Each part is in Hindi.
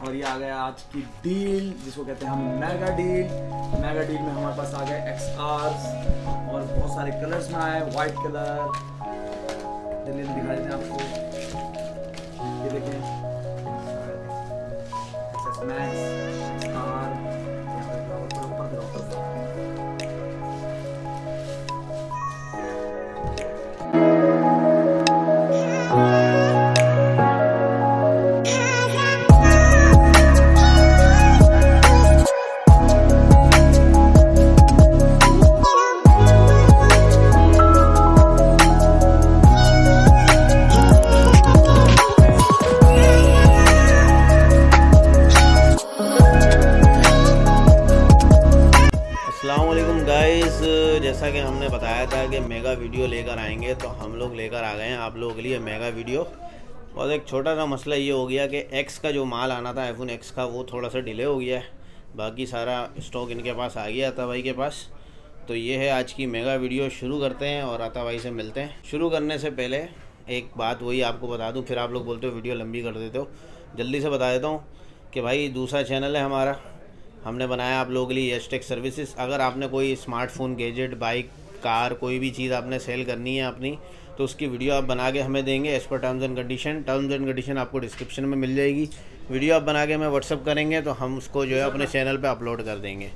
और ये आ गया आज की डील जिसको कहते हैं हम मेगा डील मेगा डील में हमारे पास आ गए एक्स और बहुत सारे कलर्स में आए व्हाइट कलर चलिए दिखा देते हैं आपको। ये देखें। कि मेगा वीडियो लेकर आएँगे तो हम लोग लेकर आ गए हैं आप लोगों के लिए मेगा वीडियो और एक छोटा सा मसला ये हो गया कि एक्स का जो माल आना था आईफोन एक्स का, वो थोड़ा सा डिले हो गया है। बाकी सारा स्टॉक इनके पास आ गया अता भाई के पास। तो ये है आज की मेगा वीडियो शुरू करते हैं और अता भाई से मिलते हैं। शुरू करने से पहले एक बात वही आपको बता दूँ, फिर आप लोग बोलते हो वीडियो लंबी कर देते हो। जल्दी से बता देता हूँ कि भाई दूसरा चैनल है हमारा। हमने बनाया आप लोगों के लिए यश टेक सर्विसेज़ अगर आपने कोई स्मार्टफ़ोन गैजेट बाइक कार कोई भी चीज़ आपने सेल करनी है अपनी तो उसकी वीडियो आप बना के हमें देंगे as per terms and condition terms and condition आपको डिस्क्रिप्शन में मिल जाएगी। वीडियो आप बना के हमें व्हाट्सअप करेंगे तो हम उसको जो है अपने चैनल पर अपलोड कर देंगे।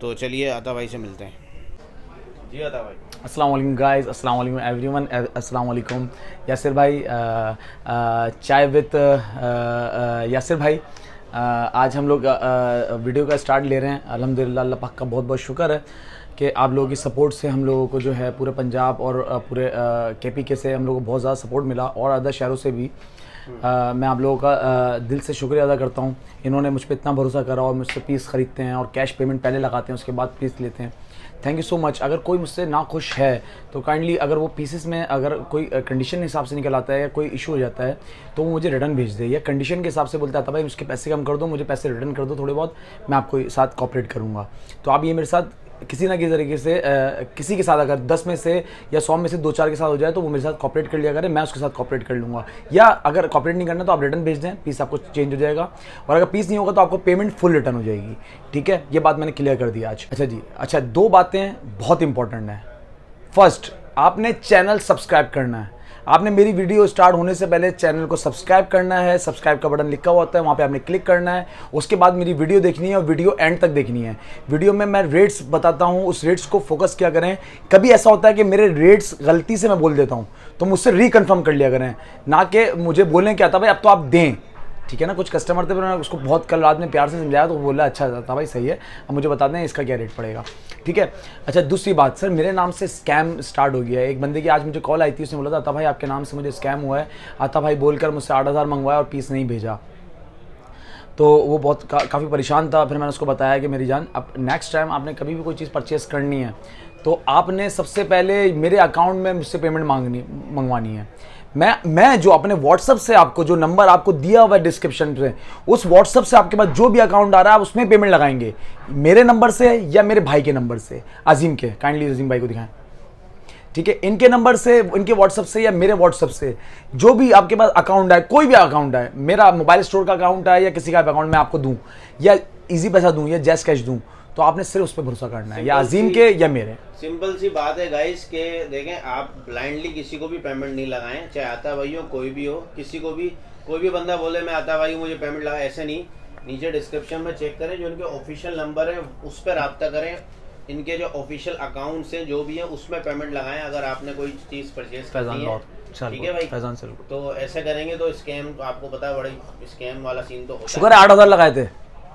तो चलिए, आता भाई से मिलते हैं। जी, आता भाई। गाइस अस्सलाम वालेकुम एवरीवन अस्सलाम वालेकुम। यासिर भाई चाय विद यासिर भाई आज हम लोग वीडियो का स्टार्ट ले रहे हैं। अल्हम्दुलिल्लाह, अल्लाह पाक का बहुत बहुत शुक्र है। कि आप लोगों की सपोर्ट से हम लोगों को जो है पूरे पंजाब और पूरे के पी के से हम लोगों को बहुत ज़्यादा सपोर्ट मिला और अदर शहरों से भी। अ, मैं आप लोगों का अ, दिल से शुक्रिया अदा करता हूँ। इन्होंने मुझ पर इतना भरोसा करा और मुझसे पीस ख़रीदते हैं और कैश पेमेंट पहले लगाते हैं उसके बाद पीस लेते हैं। थैंक यू सो मच अगर कोई मुझसे ना खुश है तो काइंडली अगर वो पीसेस में अगर कोई कंडीशन के हिसाब से निकल आता है या कोई इशू हो जाता है तो वो मुझे रिटर्न भेज दे या कंडीशन के हिसाब से बोलता था भाई उसके पैसे कम कर दो मुझे पैसे रिटर्न कर दो थोड़े बहुत मैं आपको साथ कॉपरेट करूँगा। तो आप ये मेरे साथ किसी ना किसी तरीके से किसी के साथ अगर दस में से या सौ में से दो चार के साथ हो जाए तो वो मेरे साथ कॉपरेट कर लिया करें, मैं उसके साथ कॉपरेट कर लूँगा। या अगर कॉपरेट नहीं करना तो आप रिटर्न भेज दें पीस आपको चेंज हो जाएगा। और अगर पीस नहीं होगा तो आपको पेमेंट फुल रिटर्न हो जाएगी। ठीक है? ये बात मैंने क्लियर कर दिया आज। अच्छा जी अच्छा दो बातें बहुत इंपॉर्टेंट हैं। फ़र्स्ट आपने चैनल सब्सक्राइब करना है। आपने मेरी वीडियो स्टार्ट होने से पहले चैनल को सब्सक्राइब करना है, सब्सक्राइब का बटन लिखा हुआ होता है, वहाँ पे आपने क्लिक करना है, उसके बाद मेरी वीडियो देखनी है और वीडियो एंड तक देखनी है। वीडियो में मैं रेट्स बताता हूँ, उस रेट्स को फोकस किया करें? कभी ऐसा होता है कि मेरे रेट्स गलती से मैं बोल देता हूँ तो मुझसे रिकन्फर्म कर लिया करें, ना कि मुझे बोलें क्या था, भाई अब तो आप दें। ठीक है ना कुछ कस्टमर थे मैंने उसको बहुत कल रात में प्यार से समझाया तो बोला अच्छा था भाई सही है। अब मुझे बता दें इसका क्या रेट पड़ेगा? ठीक है? अच्छा दूसरी बात सर मेरे नाम से स्कैम स्टार्ट हो गया है। एक बंदे की आज मुझे कॉल आई थी उसने बोला था भाई आपके नाम से मुझे स्कैम हुआ है। आता भाई बोलकर मुझसे आठ हज़ार मंगवाया और पीस नहीं भेजा। तो वो बहुत का, काफ़ी परेशान था। फिर मैंने उसको बताया कि मेरी जान अब नेक्स्ट टाइम आपने कभी भी कोई चीज़ परचेस करनी है तो आपने सबसे पहले मेरे अकाउंट में मुझसे पेमेंट मांगनी, मंगवानी है। मैं मैं जो अपने व्हाट्सअप से आपको जो नंबर आपको दिया हुआ है डिस्क्रिप्शन पे, उस व्हाट्सअप से आपके पास जो भी अकाउंट आ रहा है, आप उसमें पेमेंट लगाएँगे। मेरे नंबर से या मेरे भाई के नंबर से? अजीम के। काइंडली अजीम भाई को दिखाएँ। ठीक है? इनके नंबर से, इनके व्हाट्सअप से या मेरे व्हाट्सअप से जो भी आपके पास अकाउंट है कोई भी अकाउंट है मेरा मोबाइल स्टोर का अकाउंट है या किसी का अकाउंट मैं आपको दूँ, या इजी पैसा दूँ, या जैस कैश दूँ तो आपने सिर्फ़ उस पर भरोसा करना है या अजीम के या मेरे? सिंपल सी बात है गाइस के देखें आप ब्लाइंडली किसी को भी पेमेंट नहीं लगाएँ चाहे आता भाई हो कोई भी हो किसी को भी कोई भी बंदा बोले मैं आता भाई हूँ, मुझे पेमेंट लगा ऐसे नहीं। नीचे डिस्क्रिप्शन में चेक करें जो इनके ऑफिशियल नंबर है उस पर रब्ता करें। इनके जो ऑफिशियल अकाउंट है जो भी है उसमें पेमेंट लगाएँ अगर आपने कोई चीज़ परचेज करनी है। ठीक है भाई? फैजान तो ऐसे करेंगे तो स्कैम आपको पता है बड़ी स्कैम वाला सीन तो शुक्र आठ हज़ार लगाए थे।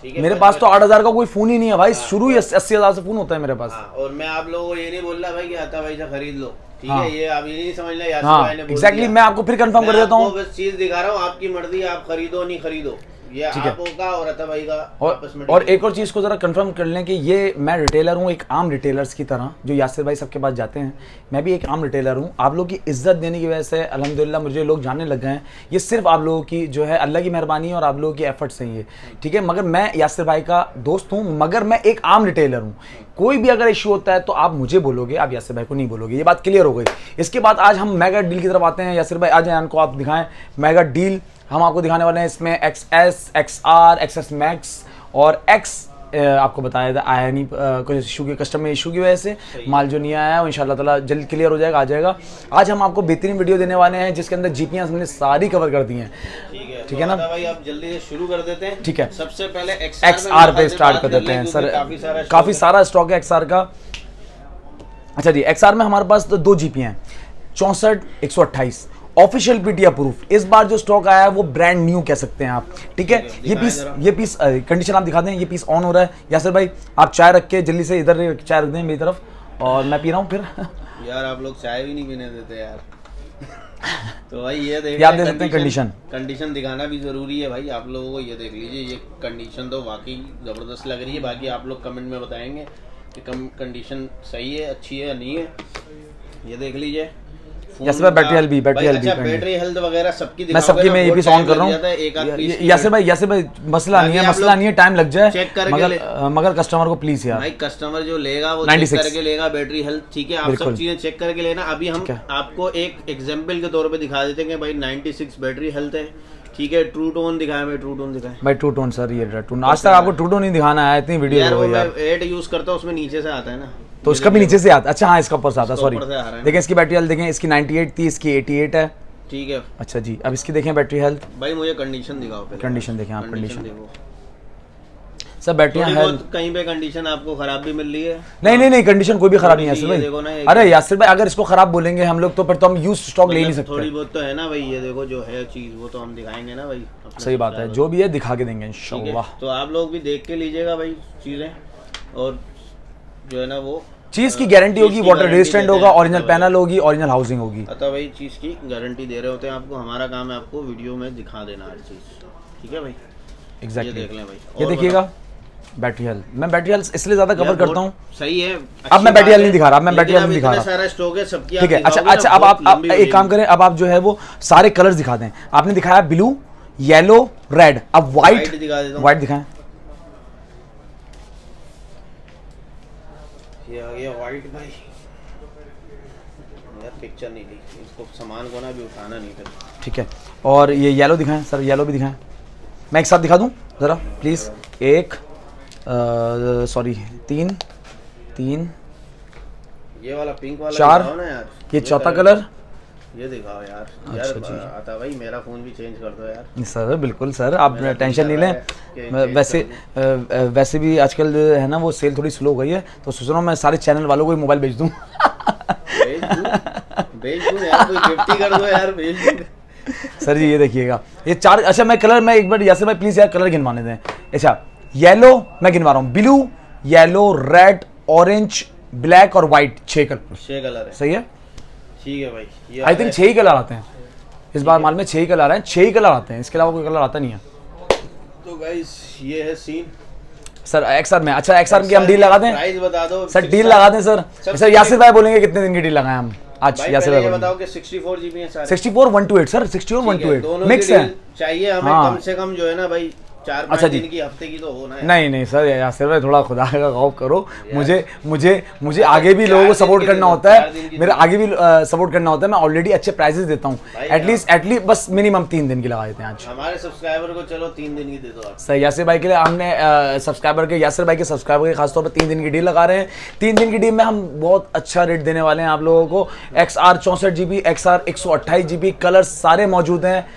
मेरे पास तो आठ हज़ार का कोई फ़ोन ही नहीं है भाई शुरू ही अस्सी हज़ार से फ़ोन होता है मेरे पास। हाँ और मैं आप लोगों को ये नहीं बोल रहा भाई की आता भाई से खरीद लो। ठीक हाँ। है ये आप ये नहीं समझना यार हाँ एग्जैक्टली मैं आपको फिर कंफर्म कर देता हूँ। चीज़ दिखा रहा हूँ आपकी मर्ज़ी आप खरीदो नहीं खरीदो। ये ठीक है। और अता भाई का और और एक और चीज़ को ज़रा कंफर्म कर लें कि ये मैं रिटेलर हूँ एक आम रिटेलर्स की तरह जो यासिर भाई सबके पास जाते हैं। मैं भी एक आम रिटेलर हूँ। आप लोग की इज़्ज़त देने की वजह से अल्हम्दुलिल्लाह मुझे लोग जानने लग गए हैं। ये सिर्फ़ आप लोगों की जो है अल्लाह की मेहरबानी है और आप लोगों की एफर्ट्स हैं ये। ठीक है? मगर मैं यासिर भाई का दोस्त हूँ मगर मैं एक आम रिटेलर हूँ। कोई भी अगर इशू होता है तो आप मुझे बोलोगे आप यासिर भाई को नहीं बोलोगे। ये बात क्लियर हो गई। इसके बाद आज हम मेगा डील की तरफ़ आते हैं। यासिर भाई आज को आप दिखाएँ। मेगा डील हम आपको दिखाने वाले हैं इसमें X S X R X S max और एक्स आपको बताया था आया नहीं कुछ इशू के कस्टमर इशू की वजह से। माल जो नहीं आया है वो इंशाल्लाह ताला जल्द क्लियर हो जाएगा आ जाएगा। आज हम आपको बेहतरीन वीडियो देने वाले हैं जिसके अंदर जीपीएस हमने सारी कवर कर दी हैं। ठीक है ठीक है ना? तो भाई आप जल्दी से शुरू कर देते हैं। ठीक है। सबसे पहले एक्स आर पे स्टार्ट कर देते हैं सर। काफ़ी सारा स्टॉक है। एक्स आर का। अच्छा जी एक्स आर में हमारे पास तो दो जीपी हैं चौंसठ एक सौ अट्ठाईस। ऑफिशियल पीटी अप्रूव इस बार जो स्टॉक आया है वो ब्रांड न्यू कह सकते हैं आप। ठीक है? ये पीस ये पीस कंडीशन आप दिखा दें ये पीस ऑन हो रहा है। यासर भाई आप चाय रख के जल्दी से इधर चाय रख दें मेरी तरफ़ और मैं पी रहा हूँ फिर। यार आप लोग चाय भी नहीं पीने देते यार। तो भाई ये देख आप देख सकते हैं condition। कंडीशन दिखाना भी ज़रूरी है भाई आप लोगों को ये देख लीजिए ये कंडीशन तो वाकई ज़बरदस्त लग रही है। बाकी आप लोग कमेंट में बताएँगे कि कम कंडीशन सही है अच्छी है या नहीं है। ये देख लीजिए। फ़ोन यस भाई, बैटरी हेल्थ भी, बैटरी हेल्थ भी अच्छा बैटरी हेल्थ वगैरह सबकी मैं सबकी ना, में ये पीस ऑन कर रहा हूँ। यासिर भाई यासिर भाई मसला नहीं है मसला नहीं है टाइम लग जाए। मगर मगर कस्टमर को प्लीज़ यार। भाई कस्टमर जो लेगा वो चेक करके लेगा बैटरी हेल्थ ठीक है? आप सब चीज़ें चेक करके लेना। अभी हम आपको एक एग्जांपल के तौर पे दिखा देते हैं कि भाई 96 बैटरी हेल्थ है। ठीक है? ट्रू टोन दिखाया भाई ट्रू टोन दिखाए। भाई टू टोन सर ये टू आज तक आपको टू टोन नहीं दिखाना है इतनी वीडियो यार मैं यार। एड यूज़ करता हूँ उसमें नीचे से आता है ना। तो इसका भी नीचे से आता अच्छा हाँ इसका ऊपर से आता सॉरी। देखें इसकी बैटरी हेल्थ देखें इसकी 98 थी इसकी 88 है। ठीक है। अच्छा जी अब इसकी देखें बैटरी हेल्थ भाई मुझे कंडीशन दिखाओ पहले कंडीशन देखें आप कंडीशन सर बैटरियाँ हेल्थ कहीं पे कंडीशन आपको खराब भी मिल रही है? नहीं नहीं नहीं कंडीशन कोई भी खराब नहीं है यासिर भाई अरे यासिर भाई अगर इसको खराब बोलेंगे हम लोग तो फिर तो हम यूज़ स्टॉक ले नहीं मतलब थोड़ी बहुत तो है ना भाई ये देखो जो है चीज़ वो तो हम दिखाएँगे ना भाई सही बात है जो भी है दिखा के देंगे इंशाल्लाह। तो आप लोग भी देख के लीजिएगा भाई चीज़ें। और जो है ना वो चीज़ की गारंटी होगी वाटर रेजिस्टेंट होगा ओरिजिनल पैनल होगी ओरिजिनल हाउसिंग होगी। अतः भाई चीज़ की गारंटी दे रहे होते हैं आपको हमारा काम है आपको वीडियो में दिखा देना हर चीज़। ठीक है भाई? एग्जैक्टली देख लें भाई। ये देखिएगा बैटरी हेल्थ मैं बैटरी हेल्थ इसलिए ज़्यादा कवर करता हूँ। सही है अब मैं बैटरी हेल्थ नहीं दिखा रहा, मैं बैटरी हेल्थ दिखा रहा। सारा स्टॉक है सबकी ठीक है अच्छा अच्छा अब आप एक काम करें अब आप जो है वो सारे कलर्स दिखा दें। आपने दिखाया ब्लू येलो रेड अब व्हाइट। व्हाइट दिखाएँ। ये आ गया वाइट भाई। यार पिक्चर नहीं ली। इसको सामान को ना भी उठाना नहीं था ठीक है। और ये येलो दिखाएँ सर येलो भी दिखाएँ। मैं एक साथ दिखा दूँ? ज़रा प्लीज़ एक सॉरी तीन तीन। ये वाला पिंक वाला चार, ना यार। ये चौथा कलर ये दिखाओ यार। अच्छा यार। आता भाई मेरा फ़ोन भी चेंज कर दो यार। सर बिल्कुल सर आप टेंशन नहीं लें। वैसे वैसे भी आजकल है ना वो सेल थोड़ी स्लो हो गई है तो सोच रहा हूँ मैं सारे चैनल वालों को ही मोबाइल भेज दूँ। भेज दूँ? यार कोई गिफ्ट ही कर दो यार भेज दूँ। सर जी ये देखिएगा। ये चार अच्छा मैं कलर मैं एक बार यासिर भाई प्लीज़ यार कलर गिनवाने दें। अच्छा येलो मैं गिनवा रहा हूँ। Blue yellow red orange black और वाइट छः कलर छह कलर है। सही है? ठीक है भाई आई थिंक छः ही कलर आते हैं। इस बार माल में छः ही कलर हैं। छः ही कलर आते हैं इसके अलावा कोई कलर आता नहीं है। तो गाइस ये है सीन सर एक्सआर में अच्छा एक्सआर की हम डील लगा दें प्राइस बता दो। सर डील लगा दें सर सर, सर यासिर भाई बोलेंगे कितने दिन की डील लगाएँ हम। आज यासिर भाई बताओ कि 64 जीबी है सारे। Sixty four one two eight sir sixty four one ठीक टू है, एट दोनों मिक्स है। चाहिए हमें हाँ। कम से कम जो है ना भाई चार अच्छा जी। की हफ़्ते की तो है। नहीं नहीं सर यासिर भाई थोड़ा खुदा का खौफ करो। मुझे मुझे मुझे आगे भी लोगों को सपोर्ट करना होता है। मेरे आगे भी सपोर्ट करना होता है। मैं ऑलरेडी अच्छे प्राइजेस देता हूँ। एटलीस्ट एटलीस्ट बस मिनिमम तीन दिन की लगा देते हैं आज। हमारे सब्सक्राइबर को चलो तीन दिन की दे दो सर यासिर भाई के लिए हमने सब्सक्राइबर के यासिर भाई के सब्सक्राइबर के खासतौर पर तीन दिन की डील लगा रहे हैं। तीन दिन की डील में हम बहुत अच्छा रेट देने वाले हैं आप लोगों को। एक्स आर चौंसठ जी बी एक्स आर एक सौ अट्ठाईस जी बी कलर सारे मौजूद हैं।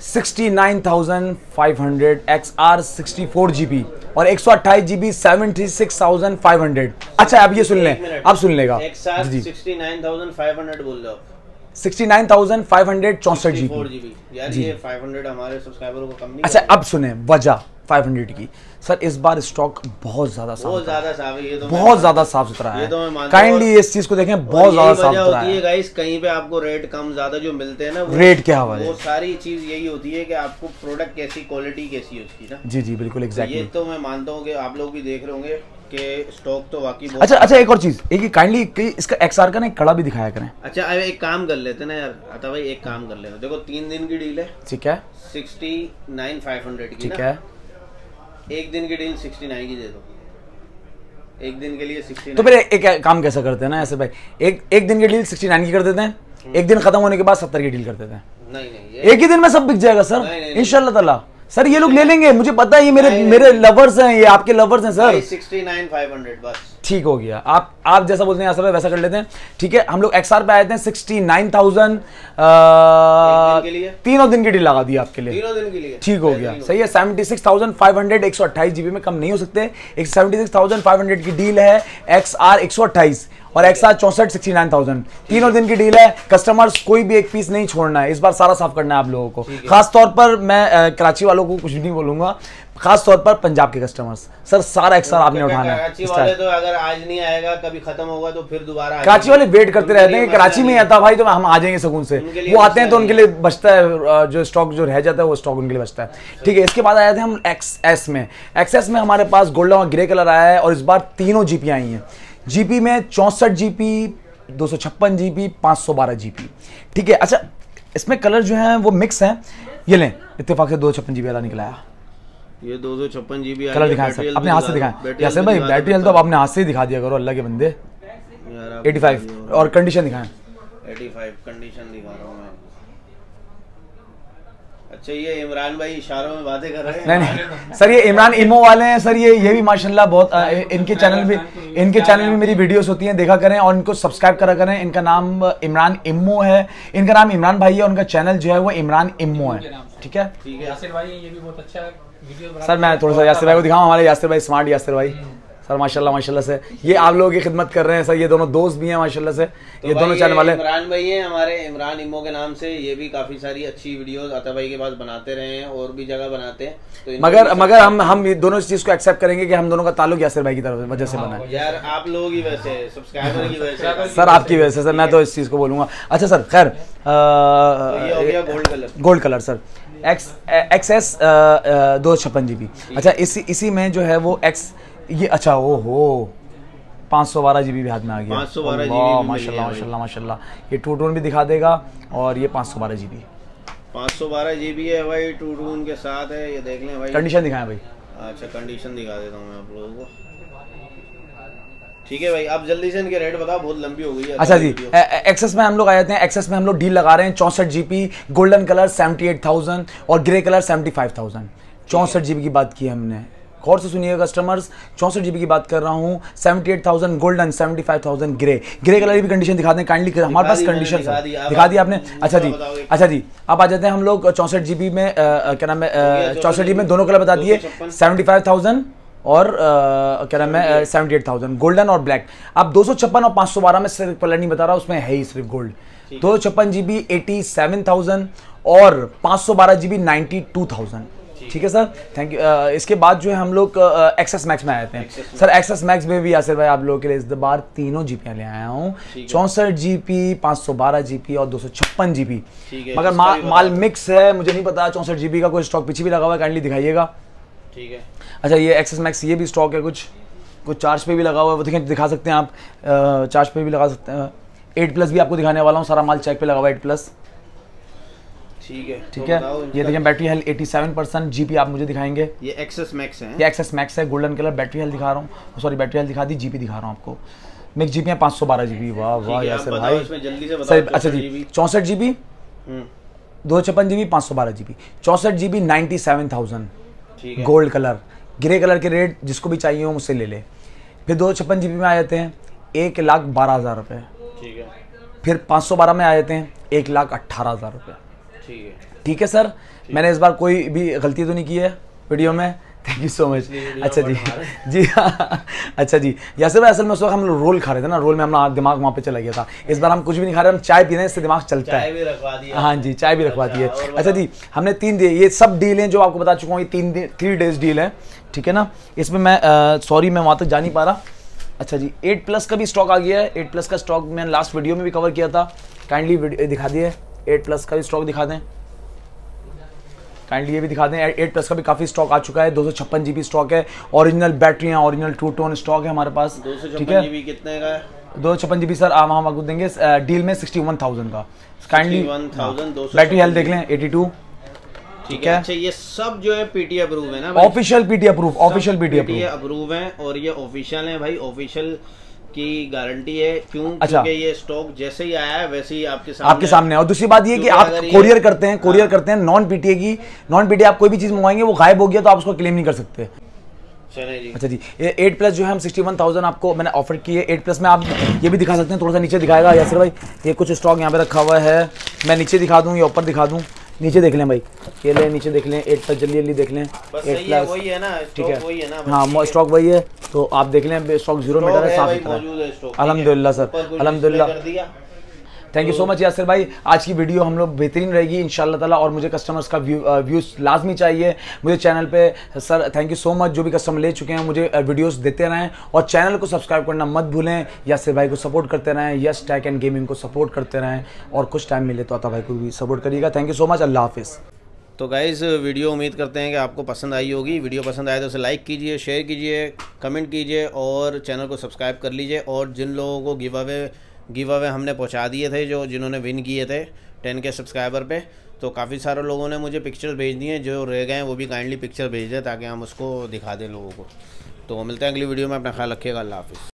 Sixty nine thousand five hundred X R sixty four G B और एक सौ अट्ठाईस G B seventy six thousand five hundred. अच्छा आप ये सुन लें। आप सुन लेगा। जी sixty nine thousand five hundred बोल दो sixty nine thousand five hundred चौसठ जी फोर बी जीबी यार ये फाइव हंड्रेड हमारे सब्सक्राइबर को कम नहीं अच्छा अब सुने वजह। 500 की। सर इस बार स्टॉक बहुत ज़्यादा साफ़ बहुत। ज़्यादा साफ़ है ये तो बहुत ज़्यादा साफ़ सुथरा है। तो। काइंडली इस चीज़ को देखें बहुत ज़्यादा साफ़ सुथरा है। गाइस कहीं पे आपको रेट कम ज़्यादा जो मिलते हैं ना रेट क्या हवा वो सारी चीज़ यही होती है कि आपको प्रोडक्ट कैसी क्वालिटी कैसी है उसकी ना। जी जी बिल्कुल तो एग्जैक्टली ये तो मैं मानता हूँ कि आप लोग भी देख रहे होंगे कि स्टॉक तो वाकई बहुत अच्छा अच्छा एक और चीज़। एक काइंडली इसका एक्सआर का ना कड़ा भी दिखाया करें। अच्छा अब एक काम कर लेते ना यार आता भाई एक काम कर लेते देखो तीन दिन की डील है। ठीक है। सिक्सटी नाइन फाइव हंड्रेड की ठीक है। एक दिन की डील सिक्सटी नाइन की दे दो। एक दिन के लिए सिक्सटी तो फिर एक काम कैसा करते हैं ना ऐसे भाई एक एक दिन की डील 69 की कर देते हैं एक दिन खत्म होने के बाद 70 की डील कर देते हैं। नहीं नहीं ये एक ही दिन में सब बिक जाएगा सर। इनशाला तला सर ये लोग ले लेंगे मुझे पता है ये मेरे नहीं, मेरे लवर्स हैं ये आपके लवर्स हैं sir. Sixty nine five hundred बस। ठीक हो गया। आप आप जैसा बोलते हैं असर वैसा कर लेते हैं। ठीक है हम लोग एक्सआर पे आए थे सिक्सटी नाइन थाउज़ेंड? तीनों दिन की डील लगा दी आपके लिए। तीनों दिन के लिए। ठीक हो गया। सही है seventy six thousand five hundred एक सौ अट्ठाईस जीबी में कम नहीं हो सकते। एक seventy six thousand five hundred की डील है एक्स आर एक सौ अट्ठाईस और एक्स आर चौसठ सिक्सटी नाइन थाउज़ेंड तीनों दिन की डील है। कस्टमर्स कोई भी एक पीस नहीं छोड़ना है। इस बार सारा साफ़ करना है आप लोगों को। खासतौर पर मैं कराची वालों को कुछ नहीं बोलूँगा। खास तौर पर पंजाब के कस्टमर्स सर सारा एक्स आर आपने उठाना है। कराची वाले तो अगर आज नहीं आएगा कभी खत्म होगा तो फिर दोबारा कराची वाले वेट करते रहते हैं। कराची में आता भाई तो हम आ जाएँगे सुकून से। वो आते हैं तो उनके लिए बचता है जो स्टॉक जो रह जाता है वो स्टॉक उनके लिए बचता है। ठीक है इसके बाद आए थे हम एक्स एस में। एक्स में हमारे पास गोल्डन और ग्रे कलर आया है और इस बार तीनों जीपी आई हैं। जीपी में चौंसठ जीपी दो सौ छप्पन जीबी पाँच सौ बारह जीबी ठीक है अच्छा इसमें कलर जो है वो मिक्स है। ये लें इत्तेफाक से दो छप्पन जीबी वाला निकला है। ये दो सौ छप्पन जीबी कलर दिखाएँ सर। अपने हाथ से दिखाएँ। यासिर भाई बैटरी हेल्थ तो आप अपने हाथ से ही दिखा दिया करो अल्लाह के बंदे। 85 और कंडीशन दिखाएँ। एटी फाइव कंडीशन दिखा रहा हूँ मैं। अच्छा ये इमरान भाई इशारों में बातें कर रहे हैं। नहीं नहीं। सर ये इमरान इमो वाले हैं। सर ये ये भी माशाल्लाह बहुत अ, इनके चैनल भी इनके चैनल में मेरी वीडियोस होती हैं। देखा करें और इनको सब्सक्राइब करा करें। इनका नाम इमरान इमो है। इनका नाम इमरान भाई है। उनका चैनल जो है वो इमरान इमो है। ठीक है? ठीक है। यासिर भाई ये भी बहुत अच्छा बना सर मैं थोड़ा सा यासिर भाई को दिखाऊँ हमारे यासिर भाई स्मार्ट यासिर भाई। सर माशाल्लाह माशाल्लाह से। ये आप लोगों की खिदमत कर रहे हैं सर ये दोनों दोस्त भी हैं माशाल्लाह से। तो ये भाई दोनों चैनल वाले इमरान भाई हैं हमारे इमरान इमो के नाम से। ये भी काफ़ी सारी अच्छी वीडियोस अता भाई के पास बनाते रहे हैं और भी जगह बनाते हैं। तो मगर मगर हम हम दोनों इस चीज़ को एक्सेप्ट करेंगे कि हम दोनों का ताल्लुक यासिर भाई की तरफ़ वजह से बना यार आप लोग ही वैसे सब्सक्राइबर की वजह से। सर आपकी वजह से सर मैं तो इस चीज़ को बोलूँगा। अच्छा सर खैर तो ये हो गया gold colour gold colour sir X X S दो छप्पन जी बी अच्छा इसी इसी में जो है वो एक्स ये अच्छा ओ हो पाँच सौ बारह जी बी भी हाथ में आ गया। 512 GB वाह, भी मिल माशाल्लाह गया भाई। माशाल्लाह माशाल्लाह। ये टू टोन भी दिखा देगा और ये पाँच सौ बारह जी बी पाँच सौ बारह जी बी है भाई टू टून के साथ है ये देख लें भाई। कंडीशन दिखाएँ भाई। अच्छा कंडीशन दिखा देता हूँ मैं आप लोगों को। ठीक है भाई अब जल्दी से इनके रेट बताओ बहुत लंबी हो गई है अच्छा जी एक्सेस में हम लोग आ जाते हैं एक्सेस में हम लोग डील लगा रहे हैं चौंसठ GB golden colour seventy eight thousand और grey colour seventy five thousand चौंसठ जीबी की बात की हमने। गौर से सुनिएगा कस्टमर्स चौंसठ जीबी की बात कर रहा हूँ seventy eight thousand golden seventy five thousand grey grey colour की भी कंडीशन दिखा दें काइंडली हमारे पास कंडीशन दिखा दी, आपने? अच्छा जी अच्छा जी अब आ जाते हैं हम लोग चौंसठ जीबी में क्या नाम है चौंसठ जीबी में दोनों कलर बता दिए। सेवेंटी फाइव थाउज़ेंड और क्या नाम है सेवेंटी एट थाउज़ेंड गोल्डन और ब्लैक आप दो सौ छप्पन और पाँच सौ बारह में सिर्फ़ कलर नहीं बता रहा उसमें है ही सिर्फ़ गोल्ड दो सौ छप्पन G B eighty seven thousand और पाँच सौ बारह G B ninety two thousand ठीक है सर थैंक यू इसके बाद जो है हम लोग एक्सेस मैक्स में आए थे। सर एक्सेस मैक्स में भी यासिर भाई आप लोगों के लिए इस बार तीनों जीपियाँ ले आया हूँ। चौंसठ जी पी पाँच सौ बारह जी पी और दो सौ छप्पन जी पी मगर मा, माल मिक्स है मुझे नहीं पता चौंसठ जी बी का कोई स्टॉक पीछे भी लगा हुआ है काइंडली दिखाइएगा। ठीक है। अच्छा ये एक्सेस मैक्स ये भी स्टॉक है कुछ कुछ चार्ज पे भी लगा हुआ है। वो देखें दिखा सकते हैं आप चार्ज पे भी लगा सकते हैं। एट प्लस भी आपको दिखाने वाला हूँ सारा माल चेक पे लगा हुआ है एट प्लस ठीक है ठीक तो है ये देखें बैटरी हेल्थ 87 परसेंट जीपी आप मुझे दिखाएँगे। ये एक्सेस मैक्स है? ये एक्सेस मैक्स है गोल्डन कलर बैटरी हेल्थ दिखा रहा हूँ। सॉरी बैटरी हेल्थ दिखा दी जीपी दिखा रहा हूँ आपको। मिक्स जीपी है पाँच सौ बारह जी वाह वाह यासर भाई। जल्दी से बताओ सर अच्छा जी चौंसठ जी बी दो छप्पन जी बी पाँच सौ बारह जी बी चौंसठ G B ninety seven thousand gold colour grey colour के रेट जिसको भी चाहिए हो मुझसे ले ले। फिर दो छप्पन जी में आ जाते हैं एक लाख बारह हज़ार रुपये ठीक है। फिर पाँच सौ बारह में आ जाते हैं एक लाख अट्ठारह हज़ार रुपये ठीक है। ठीक है सर? मैंने इस बार कोई भी गलती तो नहीं की है वीडियो में? थैंक यू सो मच अच्छा जी। जी हाँ। अच्छा जी। यासिर भाई असल में उस वक्त हम लोग रोल खा रहे थे ना रोल में अपना दिमाग वहाँ पे चला गया था। इस बार हम कुछ भी नहीं खा रहे हम चाय पी रहे हैं इससे दिमाग चलता चाय है हाँ जी चाय भी रखवा दी है। अच्छा, अच्छा जी हमने तीन दिए ये सब डील हैं जो आपको बता चुका हूँ ये तीन थ्री डेज़ डील है। ठीक है ना? इसमें मैं सॉरी मैं वहाँ तक जा नहीं पा रहा। अच्छा जी एट प्लस का भी स्टॉक आ गया है। एट प्लस का स्टॉक मैंने लास्ट वीडियो में भी कवर किया था। काइंडली दिखा दिए। एट प्लस का भी स्टॉक दिखा दें। काइंडली ये भी दिखा दें। एट प्लस का भी काफ़ी स्टॉक आ चुका है। दो सौ छप्पन जी स्टॉक है। ओरिजिनल बैटरियाँ ओरिजिनल टू टोन स्टॉक है हमारे पास। सौ ठीक है? जीबी कितने का है? दो छप्पन जी बी सर हम आपको देंगे। डील में सिक्सटी वन थाउज़ेंड का काइंडली बैटरी हेल्थ देख लें। एटी टू ठीक है। अच्छा ये सब जो है पीटी अप्रूव है ना official PT approve official PT approve approve है और ये ऑफिशियल है भाई ऑफिशियल की गारंटी है। क्यों? अच्छा। क्योंकि ये स्टॉक जैसे ही आया है वैसे ही आपके सामने आपके सामने है। और दूसरी बात ये कि आप कोरियर करते हैं कोरियर हाँ। करते हैं नॉन पीटीए की नॉन पीटीए आप कोई भी चीज़ मंगवाएँगे वो गायब हो गया तो आप उसको क्लेम नहीं कर सकते। जी। अच्छा जी ये एट प्लस जो है हम सिक्सटी वन थाउज़ेंड आपको मैंने ऑफ़र की है। एट प्लस में आप ये भी दिखा सकते हैं थोड़ा सा नीचे दिखाएगा। यासिर भाई ये कुछ स्टॉक यहाँ पे रखा हुआ है। मैं नीचे दिखा दूँ या ऊपर दिखा दूँ। नीचे देख लें भाई। ये ले नीचे देख लें एट प्लस जल्दी जल्दी देख लें एट प्लस वही है ना ठीक वही है ना हाँ स्टॉक वही है तो आप देख लें स्टॉक ज़ीरो मीटर है साफ़ है। ठीक सर। ऊपर thank you so much Yasir भाई। आज की वीडियो हम लोग बेहतरीन रहेगी इंशाल्लाह ताला और मुझे कस्टमर्स का व्यू व्यूज़ लाजमी चाहिए। मुझे चैनल पे sir thank you so much जो भी कस्टमर ले चुके हैं मुझे वीडियोस देते रहें और चैनल को सब्सक्राइब करना मत भूलें। यासिर भाई को सपोर्ट करते रहें यस टैक एंड गेमिंग को सपोर्ट करते रहें और कुछ टाइम मिले तो आता भाई को भी सपोर्ट करिएगा। थैंक यू सो मच अल्लाह हाफिज़। तो गाइज़ वीडियो उम्मीद करते हैं कि आपको पसंद आई होगी। वीडियो पसंद आए तो उसे लाइक कीजिए शेयर कीजिए कमेंट कीजिए और चैनल को सब्सक्राइब कर लीजिए और जिन लोगों को गिव अवे गिव अवे हमने पहुँचा दिए थे जो जिन्होंने विन किए थे टेन के सब्सक्राइबर पे। तो काफ़ी सारे लोगों ने मुझे पिक्चर भेज दिए जो रह गए हैं, वो भी काइंडली पिक्चर भेज दें ताकि हम उसको दिखा दें लोगों को। तो मिलते हैं अगली वीडियो में, अपना ख्याल रखिएगा, अल्लाह हाफिज़।